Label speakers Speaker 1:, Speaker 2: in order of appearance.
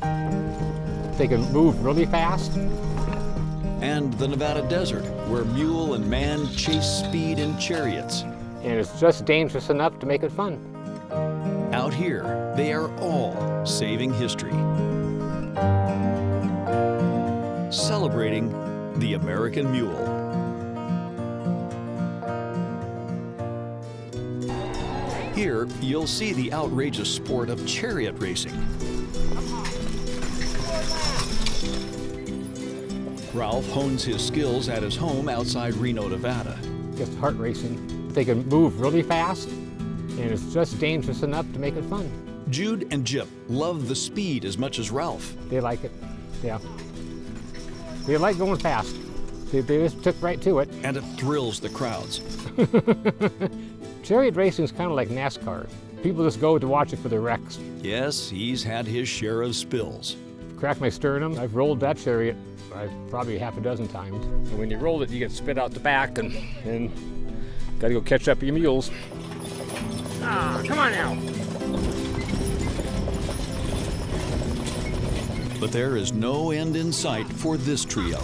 Speaker 1: They can move really fast.
Speaker 2: And the Nevada desert, where mule and man chase speed in chariots.
Speaker 1: And it's just dangerous enough to make it fun.
Speaker 2: Out here, they are all saving history. Celebrating the American mule. Here, you'll see the outrageous sport of chariot racing. Ralph hones his skills at his home outside Reno, Nevada.
Speaker 1: Just heart racing. They can move really fast, and it's just dangerous enough to make it fun.
Speaker 2: Jude and Jip love the speed as much as Ralph.
Speaker 1: They like it, yeah. They like going fast. They, they just took right to it.
Speaker 2: And it thrills the crowds.
Speaker 1: Chariot racing is kind of like NASCAR. People just go to watch it for the wrecks.
Speaker 2: Yes, he's had his share of spills.
Speaker 1: Cracked my sternum. I've rolled that chariot uh, probably half a dozen times. And when you roll it, you get spit out the back and, and got to go catch up your mules. Ah, come on now.
Speaker 2: But there is no end in sight for this trio.